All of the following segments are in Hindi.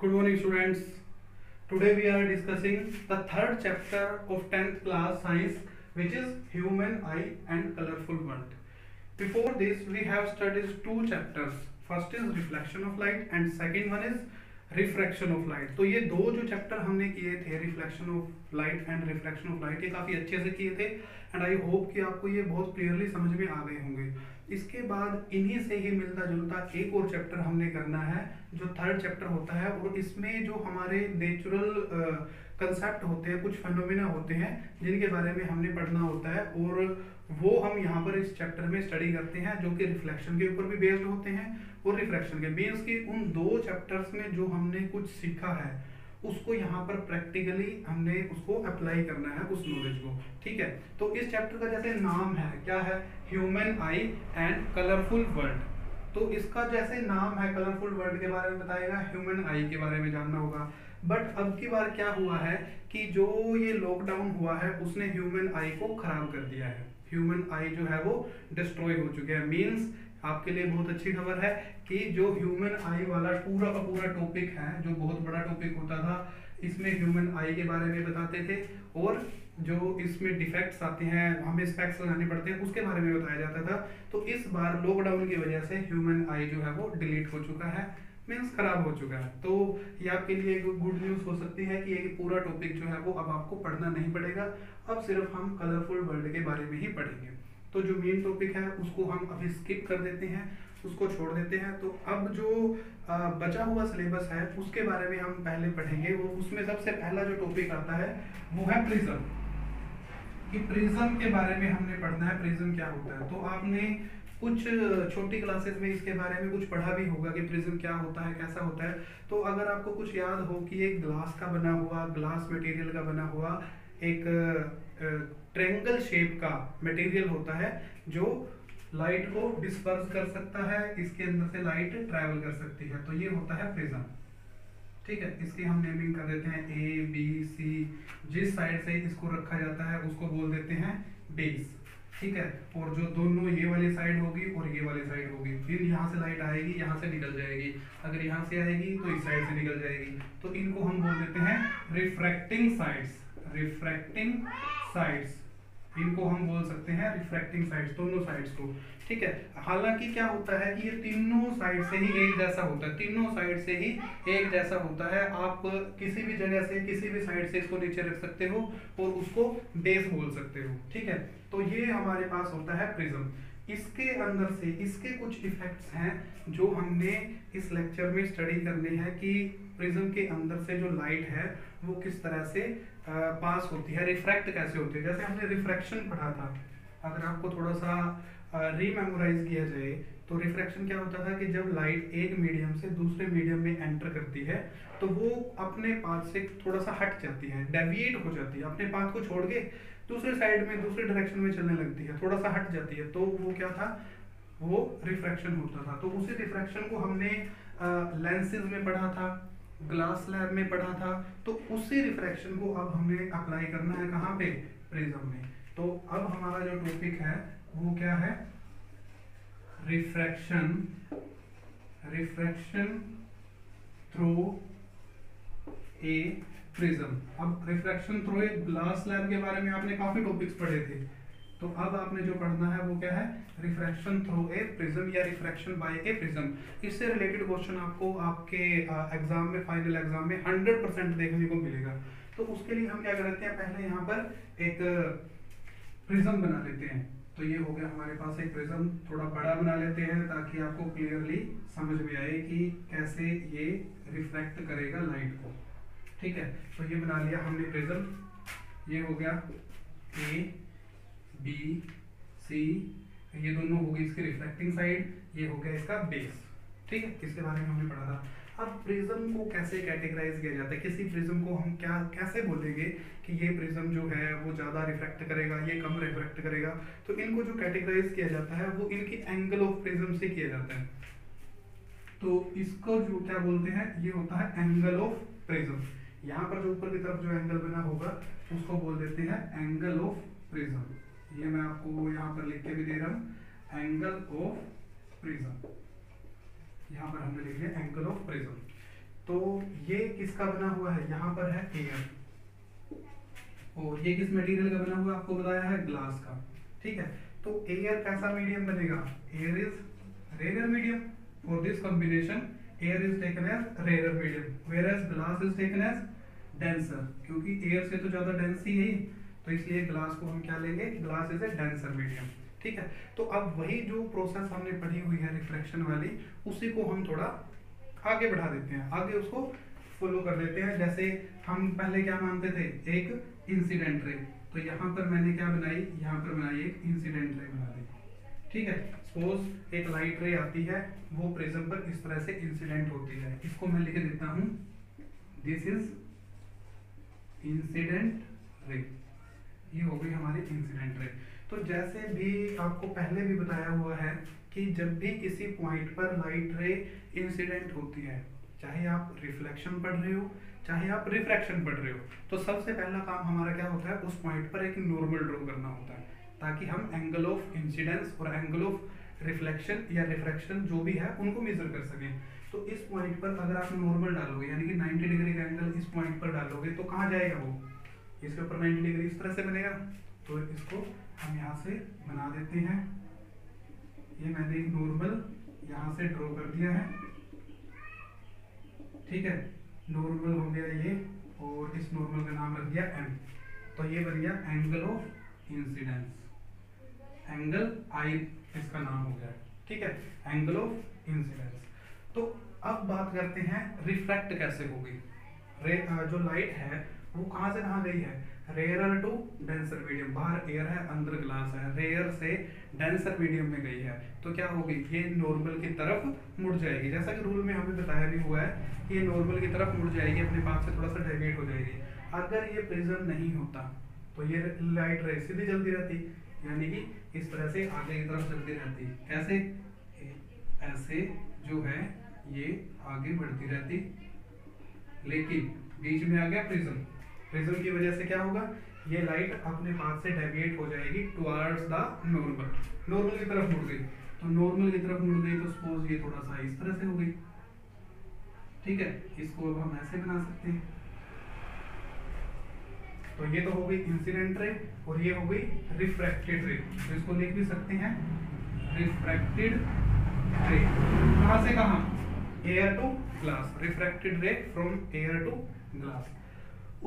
Good morning students today we are discussing the third chapter of tenth class science which is human eye and colourful world before this we have studies two chapters first is reflection of light and second one is refraction of light तो ये दो जो चैप्टर हमने किए थे reflection of light and reflection of light ये काफ़ी अच्छे से किए थे। एंड आई होप कि आपको ये बहुत क्लियरली समझ में आ गए होंगे। इसके बाद इन्हीं से ही मिलता जुलता एक और चैप्टर हमने करना है, जो थर्ड चैप्टर होता है, और इसमें जो हमारे नेचुरल कंसेप्ट होते हैं, कुछ फेनोमिना होते हैं, जिनके बारे में हमने पढ़ना होता है, और वो हम यहाँ पर इस चैप्टर में स्टडी करते हैं, जो कि रिफ्लेक्शन के ऊपर भी बेस्ड होते हैं, और रिफ्लेक्शन के मीन्स कि उन दो चैप्टर्स में जो हमने कुछ सीखा है उसको यहाँ पर प्रैक्टिकली हमने उसको अप्लाई करना है उस नॉलेज को, ठीक है? तो इस चैप्टर का जैसे नाम है, क्या है? Human eye and colourful world तो इसका जैसे नाम है कलरफुल वर्ल्ड के बारे में बताएगा ह्यूमन आई के बारे में जानना होगा। बट अब की बार क्या हुआ है कि जो ये लॉकडाउन हुआ है, उसने ह्यूमन आई को खराब कर दिया है। ह्यूमन आई जो है वो डिस्ट्रॉय हो चुके हैं। मीन्स आपके लिए बहुत अच्छी खबर है कि जो ह्यूमन आई वाला पूरा का पूरा टॉपिक है, जो बहुत बड़ा टॉपिक होता था, इसमें ह्यूमन आई के बारे में बताते थे और जो इसमें डिफेक्ट्स आते हैं, हमें स्पेक्स लगाने पड़ते हैं, उसके बारे में बताया जाता था। तो इस बार लॉकडाउन की वजह से ह्यूमन आई जो है वो डिलीट हो चुका है मीन्स खराब हो चुका है। तो ये आपके लिए एक गुड न्यूज़ हो सकती है कि ये पूरा टॉपिक जो है वो अब आपको पढ़ना नहीं पड़ेगा, अब सिर्फ़ हम कलरफुल वर्ल्ड के बारे में ही पढ़ेंगे। तो जो मेन टॉपिक है, उसको हम अभी स्किप कर देते हैं। उसको छोड़ देते हैं। तो अब जो बचा हुआ सिलेबस है, उसके बारे में हम पहले पढ़ेंगे। वो उसमें सबसे पहला जो टॉपिक आता है, वो है प्रिज्म कि प्रिज्म के बारे में हमने पढ़ना है प्रिज्म क्या होता है। तो आपने कुछ छोटी क्लासेस में इसके बारे में कुछ पढ़ा भी होगा कि प्रिज्म क्या होता है, कैसा होता है। तो अगर आपको कुछ याद हो कि एक ग्लास का बना हुआ ग्लास मटेरियल का बना हुआ, एक ट्रेंगल शेप का मटेरियल होता है, जो लाइट को डिस्पर्स कर सकता है, इसके अंदर से लाइट ट्रैवल कर सकती है। तो ये होता है प्रिज्म ठीक है? इसकी हम नेमिंग कर देते हैं ए बी सी जिस साइड से इसको रखा जाता है, उसको बोल देते हैं बेस ठीक है? और जो दोनों ये वाली साइड होगी और ये वाली साइड होगी। फिर यहाँ से लाइट आएगी, यहाँ से निकल जाएगी। अगर यहाँ से आएगी तो इस साइड से निकल जाएगी। तो इनको हम बोल देते हैं रिफ्रैक्टिंग साइड्स रिफ्रैक्टिंग साइड्स इनको हम बोल सकते हैं रिफ्रैक्टिंग साइड्स दोनों साइड्स को। ठीक है? हालाँकि क्या होता है कि ये तीनों साइड से ही एक जैसा होता है। तीनों साइड से ही एक जैसा होता है। आप किसी भी जगह से किसी भी साइड से इसको नीचे रख सकते हो और उसको बेस बोल सकते हो। ठीक है? तो ये हमारे पास होता है प्रिज्म इसके अंदर से, इसके कुछ इफेक्ट्स हैं जो हमने इस लेक्चर में स्टडी करने हैं कि प्रिज्म के अंदर से जो लाइट है, वो किस तरह से पास होती है रिफ्रैक्ट कैसे होती है? जैसे हमने रिफ्रैक्शन पढ़ा था, अगर आपको थोड़ा सा रीमेमोराइज किया जाए तो रिफ्रैक्शन क्या होता था कि जब लाइट एक मीडियम से दूसरे मीडियम में एंटर करती है तो वो अपने पाथ से थोड़ा सा हट जाती है डेविएट हो जाती है। अपने पाथ को छोड़ के दूसरे साइड में, दूसरे डायरेक्शन में चलने लगती है, थोड़ा सा हट जाती है। तो वो क्या था? वो रिफ्रैक्शन होता था। तो उसी रिफ्रैक्शन को हमने लेंसेज में पढ़ा था। ग्लास लैब में पढ़ा था तो उसी रिफ्रैक्शन को अब हमें अप्लाई करना है कहाँ पे? प्रिज्म में। तो अब हमारा जो टॉपिक है, वो क्या है? Refraction refraction through a prism अब refraction through a glass lab के बारे में आपने काफ़ी टॉपिक्स पढ़े थे। तो अब आपने जो पढ़ना है वो क्या है? रिफ्रैक्शन थ्रू ए प्रिज्म या रिफ्रैक्शन बाय ए प्रिज्म इससे रिलेटेड क्वेश्चन आपको आपके एग्ज़ाम में फाइनल एग्ज़ाम में 100 परसेंट देखने को मिलेगा। तो उसके लिए हम क्या करते हैं? पहले यहाँ पर एक प्रिज्म बना लेते हैं। तो ये हो गया हमारे पास एक प्रिज्म थोड़ा बड़ा बना लेते हैं ताकि आपको क्लियरली समझ में आए कि कैसे ये रिफ्लेक्ट करेगा लाइट को। ठीक है? तो ये बना लिया हमने प्रिज्म ये हो गया ए बी सी ये दोनों हो गई इसकी रिफ्लेक्टिंग साइड ये हो गया इसका बेस ठीक है? इसके बारे में हमने पढ़ा था। अब प्रिज्म को कैसे कैटेगराइज किया जाता है? किसी प्रिज्म को हम क्या, कैसे बोलेंगे कि ये प्रिज्म जो है वो ज़्यादा रिफ्लेक्ट करेगा, ये कम रिफ्लेक्ट करेगा? तो इनको जो कैटेगराइज किया जाता है, वो इनकी एंगल ऑफ़ प्रिज्म से किया जाता है। तो इसको जो क्या बोलते हैं? ये होता है एंगल ऑफ़ प्रिज्म यहाँ पर जो ऊपर की तरफ़ जो एंगल बना होगा, उसको बोल देते हैं एंगल ऑफ़ प्रिज्म ये मैं आपको यहाँ पर लिख के भी दे रहा हूँ। एंगल ऑफ़ प्रिज्म यहाँ पर हमने लिख लिया एंगल ऑफ़ प्रिज्म तो ये किसका बना हुआ है? यहाँ पर है एयर और ये किस मटेरियल का बना हुआ है? आपको बताया है ग्लास का। ठीक है? तो एयर कैसा मीडियम बनेगा? Air is rare medium for this combination air is taken as rare medium whereas glass is taken as denser क्योंकि एयर से तो ज़्यादा डेंस ही है तो इसलिए ग्लास को हम क्या लेंगे? Glass is a denser medium ठीक है? तो अब वही जो प्रोसेस हमने पढ़ी हुई है रिफ्रैक्शन वाली, उसी को हम थोड़ा आगे बढ़ा देते हैं। आगे उसको फॉलो कर लेते हैं। जैसे हम पहले क्या मानते थे? एक इंसिडेंट रे तो यहाँ पर मैंने क्या बनाई? यहाँ पर बनाई एक इंसिडेंट रे बना दी। ठीक है? सपोज़ एक लाइट रे आती है, वो प्रिज्म पर इस तरह से इंसिडेंट होती है। इसको मैं लिख देता हूँ। दिस इज़ इंसिडेंट रे ये हो गई हमारी इंसिडेंट रे तो जैसे भी आपको पहले भी बताया हुआ है कि जब भी किसी पॉइंट पर लाइट रे इंसिडेंट होती है, चाहे आप रिफ्लेक्शन पढ़ रहे हो, चाहे आप रिफ्रैक्शन पढ़ रहे हो तो सबसे पहला काम हमारा क्या होता है? उस पॉइंट पर एक नॉर्मल ड्रॉ करना होता है, ताकि हम एंगल ऑफ़ इंसिडेंस और एंगल ऑफ़ रिफ्लेक्शन या रिफ्रैक्शन जो भी है, उनको मेजर कर सकें. तो इस पॉइंट पर अगर आप नॉर्मल डालोगे, यानी कि 90 डिग्री का एंगल इस पॉइंट पर डालोगे तो कहाँ जाएगा वो? इसके ऊपर 90 डिग्री इस तरह से बनेगा। तो इसको हम यहाँ से बना देते हैं। ये मैंने एक नॉर्मल यहाँ से ड्रॉ कर दिया है। ठीक है? नॉर्मल हो गया ये और इस नॉर्मल का नाम रख दिया एम तो ये बन गया angle of incidence angle I इसका नाम हो गया। ठीक है? एंगल ऑफ़ इंसिडेंस तो अब बात करते हैं रिफ्रैक्ट कैसे होगी। जो लाइट है वो कहाँ से कहाँ गई है? रेयर टू डेंसर मीडियम बाहर एयर है, अंदर ग्लास है. रेयर से डेंसर मीडियम में गई है. तो क्या होगी? ये नॉर्मल की तरफ़ मुड़ जाएगी. जैसा कि रूल में हमें बताया भी हुआ है कि ये नॉर्मल की तरफ़ मुड़ जाएगी, अपने पास से थोड़ा सा डेविएट हो जाएगी. अगर ये प्रिज्म नहीं होता तो ये लाइट रे सीधी जलती रहती, यानी कि इस तरह से आगे की तरफ़ चलती रहती. कैसे ऐसे जो है, ये आगे बढ़ती रहती. लेकिन बीच में आ गया प्रिज्म प्रिज्म की वजह से क्या होगा? ये लाइट अपने पाथ से डेविएट हो जाएगी टुवर्ड्स द नॉर्मल नॉर्मल की तरफ़ मुड़ गई। तो नॉर्मल की तरफ़ मुड़ गई तो सपोज़ ये थोड़ा सा इस तरह से हो गई। ठीक है? इसको अब हम ऐसे बना सकते हैं। तो ये तो हो गई इंसिडेंट रे और ये हो गई रिफ्रैक्टेड रे तो इसको लिख भी सकते हैं। रिफ्रैक्टेड रे कहाँ से कहाँ? Air to glass refracted ray from air to glass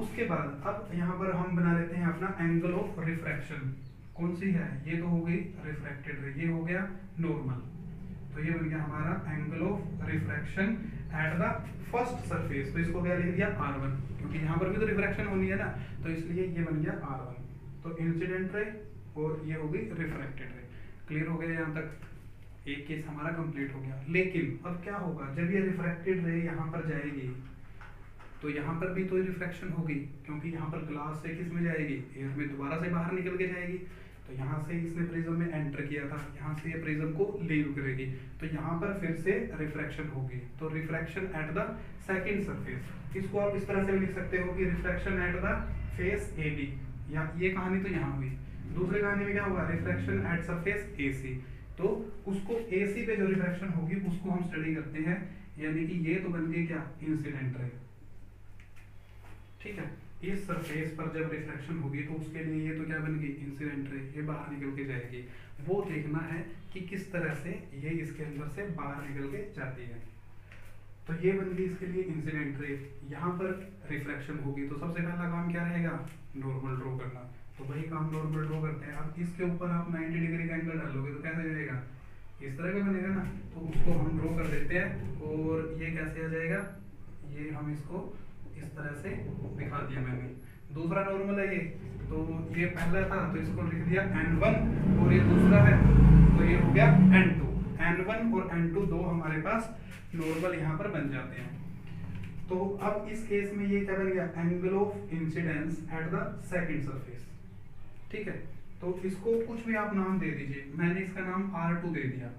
उसके बाद, अब यहाँ पर हम बना लेते हैं अपना एंगल ऑफ़ रिफ्रैक्शन कौन सी है? ये तो हो गई रिफ्रैक्टेड रे ये हो गया नॉर्मल तो ये बन गया हमारा angle of refraction at the first surface तो इसको क्या लिख दिया? R1 क्योंकि यहाँ पर भी तो रिफ्रैक्शन होनी है ना तो इसलिए ये बन गया R1 तो इंसिडेंट रे और ये हो गई रिफ्रैक्टेड रे क्लियर हो गया यहाँ तक? एक केस हमारा कंप्लीट हो गया। लेकिन अब क्या होगा? जब ये रिफ्रैक्टेड रे यहाँ पर जाएगी तो यहाँ पर भी तो रिफ्रैक्शन होगी, क्योंकि यहाँ पर ग्लास से किसमें जाएगी? एयर में दोबारा से बाहर निकल के जाएगी। तो यहाँ से इसने प्रिज्म में एंटर किया था, यहाँ से ये प्रिज्म को लीव करेगी। तो यहाँ पर फिर से रिफ्रैक्शन होगी। तो refraction at the second surface इसको आप इस तरह से भी लिख सकते हो कि refraction at the face A B या ये कहानी तो यहाँ हुई। दूसरी कहानी में क्या होगा refraction at surface A C तो उसको ए सी पे जो रिफ्रैक्शन होगी, उसको हम स्टडी करते हैं। यानी कि ये तो बन गई क्या? इंसिडेंट रे ठीक है, इस सरफेस पर जब रिफ्लेक्शन होगी तो उसके लिए ये तो क्या बन गई इंसिडेंट रे ये बाहर निकल के जाएगी। वो देखना है कि किस तरह से ये इसके अंदर से बाहर निकल के जाती है। तो ये बन गई इसके लिए इंसिडेंट रे यहाँ पर रिफ्लेक्शन होगी तो सबसे पहला काम क्या रहेगा? नॉर्मल ड्रॉ करना। तो वही काम नॉर्मल ड्रॉ करते हैं। अब इसके ऊपर आप 90 डिग्री का एंगल डालोगे तो कैसे जाएगा? इस तरह का बनेगा ना। तो उसको हम ड्रॉ कर देते हैं और ये कैसे आ जाएगा? ये हम इसको इस तरह से दिखा दिया मैंने। दूसरा नॉर्मल है ये। तो ये पहला था तो इसको लिख दिया n1 और ये दूसरा है तो ये हो गया n2 n1 और n2 दो हमारे पास नॉर्मल यहाँ पर बन जाते हैं। तो अब इस केस में ये क्या बन गया? Angle of incidence at the second surface ठीक है? तो इसको कुछ भी आप नाम दे दीजिए। मैंने इसका नाम R2 दे दिया।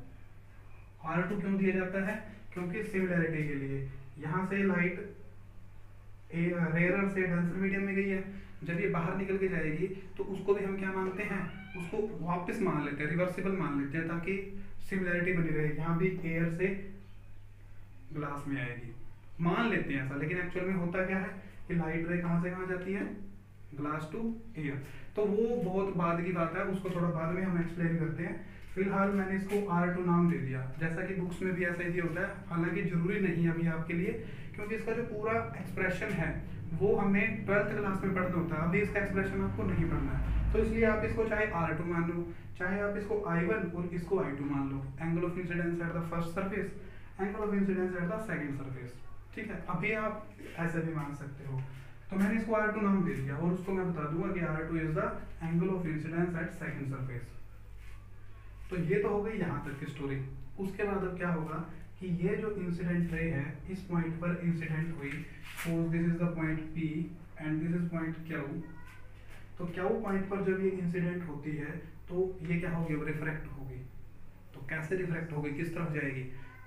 R2 क्यों दिया जाता है? क्योंकि सिमिलैरिटी के लिए। यहाँ से लाइट रेयर से डेंसर मीडियम में गई है। जब ये बाहर निकल के जाएगी तो उसको भी हम क्या मानते हैं? उसको वापस मान लेते हैं रिवर्सिबल मान लेते हैं, ताकि सिमिलैरिटी बनी रहे। यहाँ भी एयर से ग्लास में आएगी। मान लेते हैं ऐसा, लेकिन एक्चुअल में होता क्या है? कि लाइट रे कहाँ से कहाँ जाती है? ग्लास टू एयर तो वो बहुत बाद की बात है, उसको थोड़ा बाद में हम एक्सप्लेन करते हैं। फ़िलहाल मैंने इसको आर टू नाम दे दिया। जैसा कि बुक्स में भी ऐसा ही होता है, हालाँकि ज़रूरी नहीं है अभी आपके लिए, क्योंकि इसका जो पूरा एक्सप्रेशन है, वो हमें ट्वेल्थ क्लास में पढ़ना होता है। अभी इसका एक्सप्रेशन आपको नहीं पढ़ना है। तो इसलिए आप इसको चाहे आर टू मान लो, चाहे आप इसको आई वन और इसको आई टू मान लो। Angle of incidence at the first surface angle of incidence at the second surface ठीक है? अभी आप ऐसे भी मान सकते हो। तो मैंने इसको आर टू नाम दे दिया और उसको मैं बता दूँगा कि R two is the angle of incidence at second surface तो ये तो हो गई यहाँ तक की स्टोरी उसके बाद अब क्या होगा कि ये जो इंसिडेंट रे है, इस पॉइंट पर इंसिडेंट हुई. Suppose this is the point P and this is point Q तो क्यू पॉइंट पर जब ये इंसिडेंट होती है तो ये क्या होगी? अब रिफ्रेक्ट होगी. तो कैसे रिफ्रेक्ट होगी? किस तरफ़ जाएगी?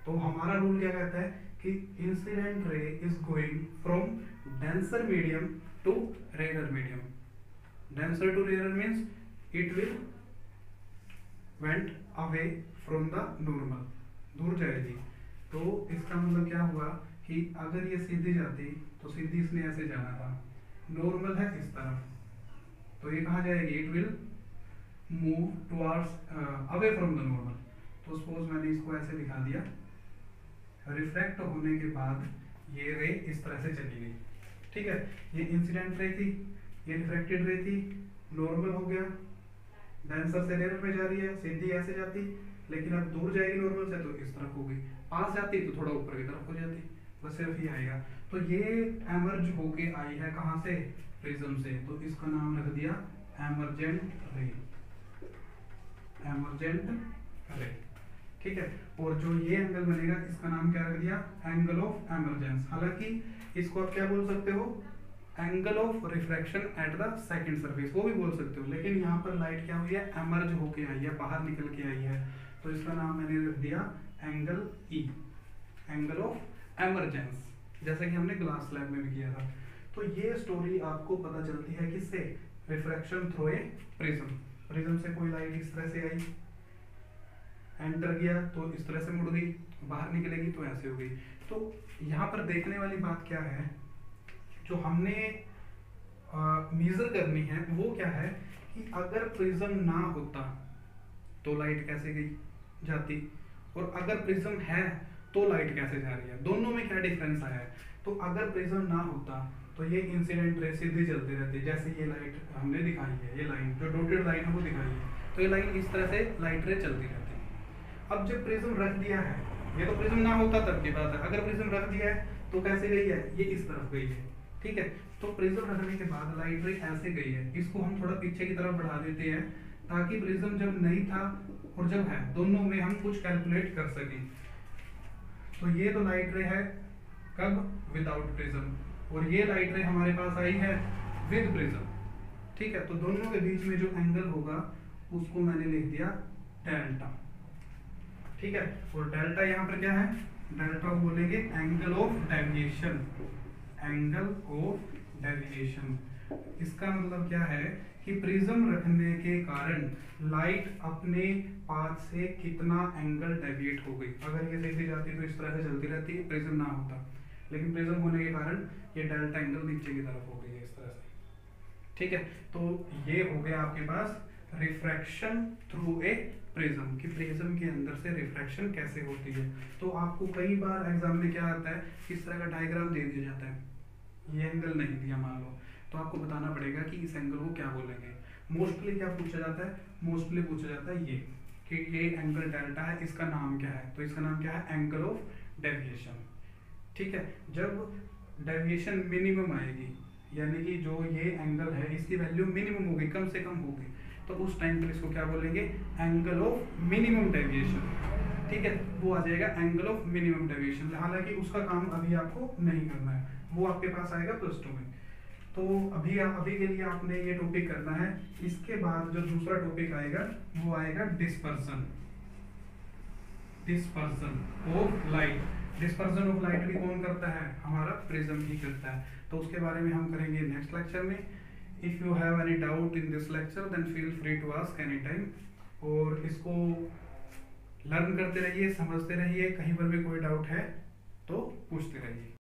तो हमारा रूल क्या कहता है कि incident ray is going from denser medium to rarer medium denser to rarer means it will went away from the normal. दूर जाएगी तो इसका मतलब क्या हुआ कि अगर ये सीधी जाती तो सीधी इसने ऐसे जाना था। नॉर्मल है इस तरफ़। तो ये कहा जाएगी? It will move towards away from the normal तो सपोज़ मैंने इसको ऐसे दिखा दिया। रिफ्लेक्ट होने के बाद ये रे इस तरह से चली गई। ठीक है? ये इंसिडेंट रे थी, ये रिफ्रैक्टेड रे थी नॉर्मल हो गया। डेंसर से रेयर में जा रही है, सीधी ऐसे जाती, लेकिन अब दूर जाएगी नॉर्मल से तो इस तरफ़ होगी। पास जाती तो थोड़ा ऊपर की तरफ़ हो जाती, बस सिर्फ़ ही आएगा। तो ये एमर्ज होके आई है कहाँ से? प्रिज्म से। तो इसका नाम रख दिया एमरजेंट रे एमरजेंट रे ठीक है? और जो ये एंगल बनेगा, इसका नाम क्या रख दिया? एंगल ऑफ़ एमरजेंस हालाँकि, इसको आप क्या बोल सकते हो? Angle of refraction at the second surface वो भी बोल सकते हो। लेकिन यहाँ पर लाइट क्या हुई है? एमर्ज होके आई है, बाहर निकल के आई है। तो इसका नाम मैंने रख दिया angle E angle of emergence जैसे कि हमने ग्लास लैब में भी किया था। तो ये स्टोरी आपको पता चलती है किससे? Refraction through a prism prism से कोई लाइट इस तरह से आई। एंटर किया तो इस तरह से मुड़ गई। बाहर निकलेगी तो ऐसे हो गई। तो यहाँ पर देखने वाली बात क्या है? जो हमने मेजर करनी है, वो क्या है कि अगर प्रिज्म ना होता तो लाइट कैसे गई, जाती? और अगर प्रिज्म है तो लाइट कैसे जा रही है? दोनों में क्या डिफरेंस आया है? तो अगर प्रिज्म ना होता तो ये इंसिडेंट रे सीधी चलती रहती, जैसे ये लाइट हमने दिखाई है, ये लाइन जो डोटेड लाइन है, वो दिखाई है। तो ये लाइन इस तरह से लाइट रे चलती रहती है। अब जब प्रिज्म रख दिया है, ये तो प्रिज्म ना होता तब की बात है। अगर प्रिज्म रख दिया है तो कैसे गई है? ये इस तरफ़ गई है। ठीक है? तो प्रिज्म रखने के बाद लाइट रे ऐसे गई है। इसको हम थोड़ा पीछे की तरफ़ बढ़ा देते हैं, ताकि प्रिज्म जब नहीं था और जब है, दोनों में हम कुछ कैलकुलेट कर सकें। तो ये तो लाइट रे है, कब? विदाउट प्रिज्म और ये लाइट रे हमारे पास आई है विद प्रिज्म ठीक है? तो दोनों के बीच में जो एंगल होगा, उसको मैंने लिख दिया डेल्टा ठीक है? और डेल्टा यहाँ पर क्या है? डेल्टा बोलेंगे angle of deviation angle of deviation इसका मतलब क्या है कि प्रिज्म रखने के कारण लाइट अपने पाथ से कितना एंगल डेविएट हो गई। अगर ये देखी जाती तो इस तरह से चलती रहती है प्रिज्म ना होता। लेकिन प्रिज्म होने के कारण ये डेल्टा एंगल नीचे की तरफ़ हो गई है इस तरह से। ठीक है? तो ये हो गया आपके पास रिफ्रैक्शन थ्रू ए प्रिज्म कि प्रिज्म के अंदर से रिफ्रैक्शन कैसे होती है। तो आपको कई बार एग्ज़ाम में क्या आता है किस तरह का डायग्राम दे दिया जाता है। ये एंगल नहीं दिया, मान लो। तो आपको बताना पड़ेगा कि इस एंगल को क्या बोलेंगे। मोस्टली क्या पूछा जाता है? मोस्टली पूछा जाता है ये, कि ये एंगल डेल्टा है, इसका नाम क्या है? तो इसका नाम क्या है? एंगल ऑफ़ डेविएशन ठीक है? जब डेविएशन मिनिमम आएगी, यानी कि जो ये एंगल है, इसकी वैल्यू मिनिमम होगी, कम से कम होगी तो उस टाइम पर इसको क्या बोलेंगे? एंगल ऑफ़ मिनिमम डेविएशन ठीक है? वो आ जाएगा एंगल ऑफ़ मिनिमम डेविएशन हालाँकि उसका काम अभी आपको नहीं करना है। वो आपके पास आएगा प्लस टू में। तो अभी अभी के लिए आपने ये टॉपिक करना है। इसके बाद जो दूसरा टॉपिक आएगा, वो आएगा dispersion dispersion of light dispersion of light भी कौन करता है? हमारा प्रिज्म ही करता है। तो उसके बारे में हम करेंगे नेक्स्ट लेक्चर में। If you have any doubt in this lecture, then feel free to ask anytime और इसको लर्न करते रहिए, समझते रहिए। कहीं पर भी कोई डाउट है तो पूछते रहिए।